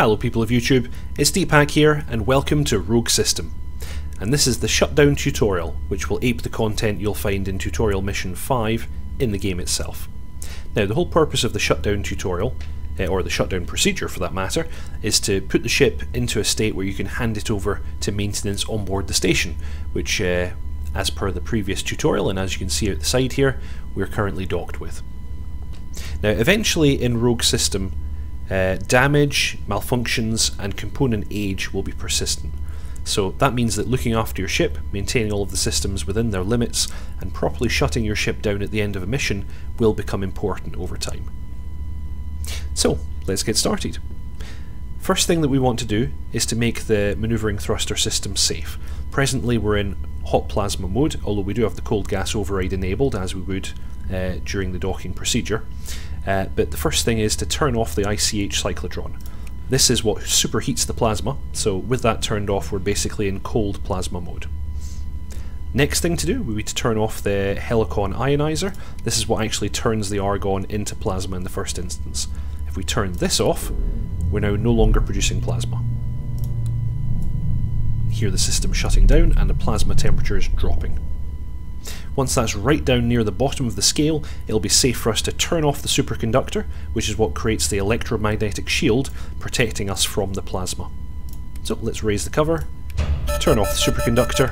Hello people of YouTube, it's deephack here and welcome to Rogue System. And this is the shutdown tutorial, which will ape the content you'll find in tutorial mission 5 in the game itself. Now the whole purpose of the shutdown tutorial, uh, or the shutdown procedure for that matter, is to put the ship into a state where you can hand it over to maintenance on board the station, which uh, as per the previous tutorial and as you can see out the side here, we're currently docked with. Now eventually in Rogue System uh, damage, malfunctions, and component age will be persistent. So that means that looking after your ship, maintaining all of the systems within their limits, and properly shutting your ship down at the end of a mission will become important over time. So, let's get started. First thing that we want to do is to make the manoeuvring thruster system safe. Presently we're in hot plasma mode, although we do have the cold gas override enabled as we would uh, during the docking procedure. Uh, but the first thing is to turn off the ICH cyclotron. This is what superheats the plasma, so with that turned off we're basically in cold plasma mode. Next thing to do, we need to turn off the Helicon ionizer. This is what actually turns the argon into plasma in the first instance. If we turn this off, we're now no longer producing plasma. Here the system shutting down and the plasma temperature is dropping. Once that's right down near the bottom of the scale, it'll be safe for us to turn off the superconductor, which is what creates the electromagnetic shield protecting us from the plasma. So let's raise the cover, turn off the superconductor,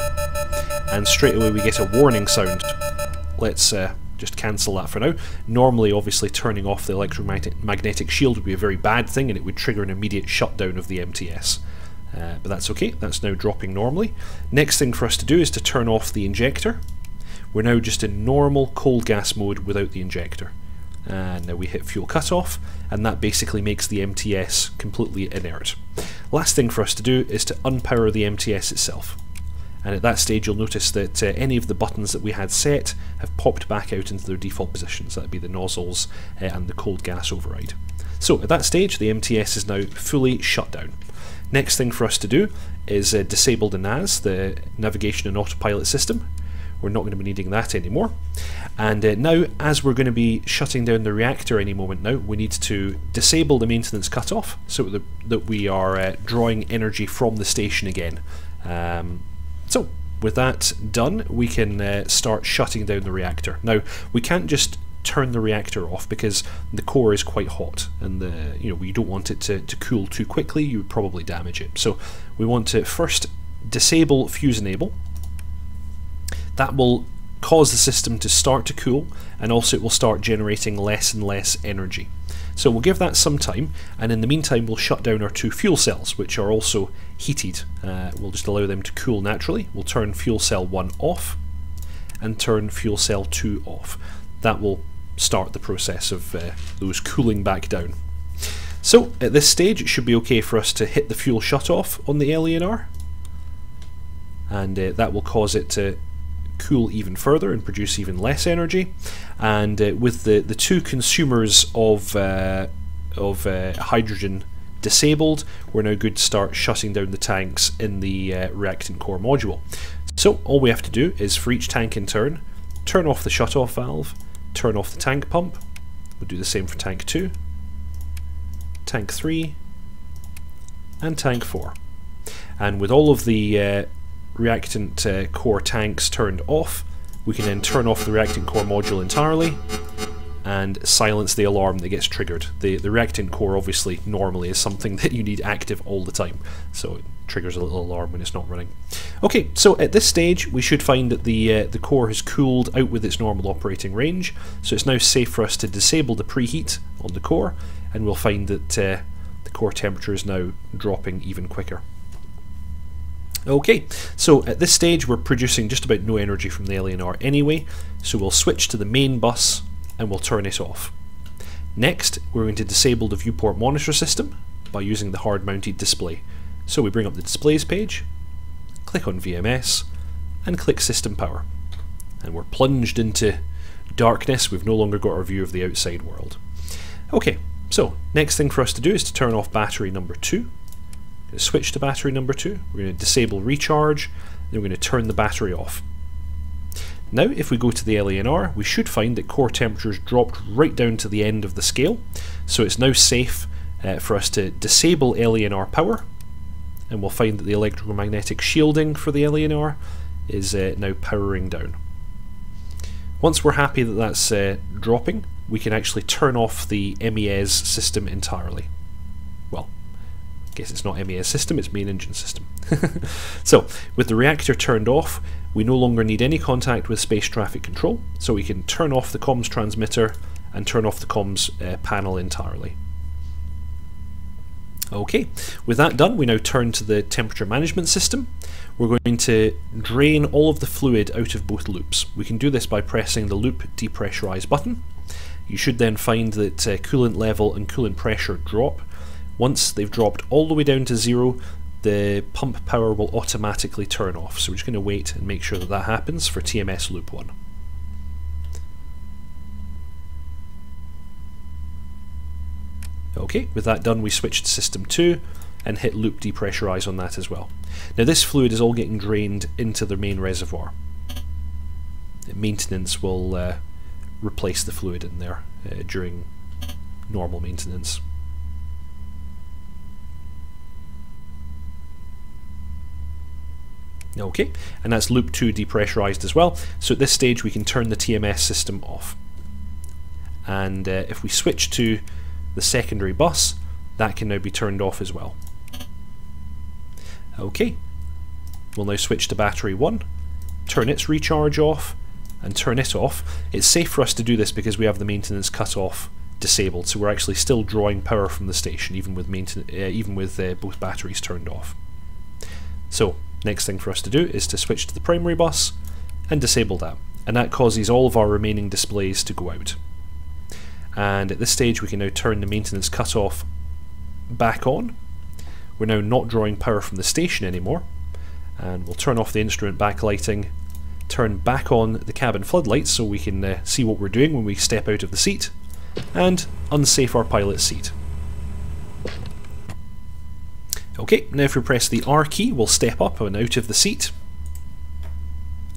and straight away we get a warning sound. Let's uh, just cancel that for now. Normally, obviously, turning off the electromagnetic shield would be a very bad thing and it would trigger an immediate shutdown of the MTS. Uh, but that's okay, that's now dropping normally. Next thing for us to do is to turn off the injector. We're now just in normal cold gas mode without the injector. And now we hit fuel cutoff, and that basically makes the MTS completely inert. Last thing for us to do is to unpower the MTS itself. And at that stage you'll notice that uh, any of the buttons that we had set have popped back out into their default positions. That would be the nozzles uh, and the cold gas override. So at that stage the MTS is now fully shut down. Next thing for us to do is uh, disable the NAS, the Navigation and Autopilot System, we're not going to be needing that anymore. And uh, now, as we're going to be shutting down the reactor any moment now, we need to disable the maintenance cutoff so that, that we are uh, drawing energy from the station again. Um, so, with that done, we can uh, start shutting down the reactor. Now, we can't just turn the reactor off because the core is quite hot and the you know we don't want it to, to cool too quickly you would probably damage it so we want to first disable fuse enable that will cause the system to start to cool and also it will start generating less and less energy. So we'll give that some time and in the meantime we'll shut down our two fuel cells which are also heated. Uh, we'll just allow them to cool naturally. We'll turn fuel cell 1 off and turn fuel cell 2 off. That will start the process of uh, those cooling back down. So at this stage it should be okay for us to hit the fuel shut off on the LENR and uh, that will cause it to cool even further and produce even less energy. And uh, with the, the two consumers of, uh, of uh, hydrogen disabled, we're now good to start shutting down the tanks in the uh, reactant core module. So all we have to do is for each tank in turn, turn off the shut-off valve, turn off the tank pump, we'll do the same for tank 2, tank 3, and tank 4. And with all of the uh, reactant uh, core tanks turned off, we can then turn off the reactant core module entirely and silence the alarm that gets triggered. The, the reactant core obviously normally is something that you need active all the time, so it triggers a little alarm when it's not running. Okay, so at this stage we should find that the, uh, the core has cooled out with its normal operating range, so it's now safe for us to disable the preheat on the core, and we'll find that uh, the core temperature is now dropping even quicker. Okay, so at this stage we're producing just about no energy from the LENR anyway, so we'll switch to the main bus and we'll turn it off. Next, we're going to disable the viewport monitor system by using the hard mounted display. So we bring up the displays page, click on VMS, and click system power. And we're plunged into darkness, we've no longer got our view of the outside world. Okay, so next thing for us to do is to turn off battery number 2 switch to battery number two. We're going to disable recharge. Then we're going to turn the battery off. Now, if we go to the LENR, we should find that core temperature has dropped right down to the end of the scale. So it's now safe uh, for us to disable LENR power, and we'll find that the electromagnetic shielding for the LENR is uh, now powering down. Once we're happy that that's uh, dropping, we can actually turn off the MES system entirely. Well, guess it's not MES system, it's main engine system. so, with the reactor turned off, we no longer need any contact with space traffic control, so we can turn off the comms transmitter and turn off the comms uh, panel entirely. Okay, with that done, we now turn to the temperature management system. We're going to drain all of the fluid out of both loops. We can do this by pressing the loop depressurize button. You should then find that uh, coolant level and coolant pressure drop. Once they've dropped all the way down to zero, the pump power will automatically turn off. So we're just going to wait and make sure that that happens for TMS loop 1. Okay, with that done we switch to system 2 and hit loop depressurize on that as well. Now this fluid is all getting drained into the main reservoir. Maintenance will uh, replace the fluid in there uh, during normal maintenance. Okay, and that's loop 2 depressurized as well. So at this stage we can turn the TMS system off. And uh, if we switch to the secondary bus, that can now be turned off as well. Okay, we'll now switch to battery 1, turn its recharge off, and turn it off. It's safe for us to do this because we have the maintenance cut off disabled, so we're actually still drawing power from the station even with, uh, even with uh, both batteries turned off. So, next thing for us to do is to switch to the primary bus and disable that, and that causes all of our remaining displays to go out. And at this stage we can now turn the maintenance cut off back on. We're now not drawing power from the station anymore, and we'll turn off the instrument backlighting turn back on the cabin floodlights so we can uh, see what we're doing when we step out of the seat, and unsafe our pilot's seat. Okay, now if we press the R key, we'll step up and out of the seat.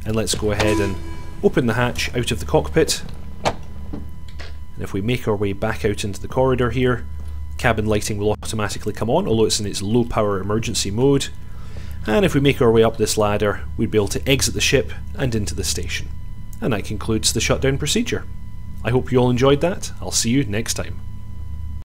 And let's go ahead and open the hatch out of the cockpit. And if we make our way back out into the corridor here, cabin lighting will automatically come on, although it's in its low power emergency mode, and if we make our way up this ladder, we'd be able to exit the ship and into the station. And that concludes the shutdown procedure. I hope you all enjoyed that. I'll see you next time.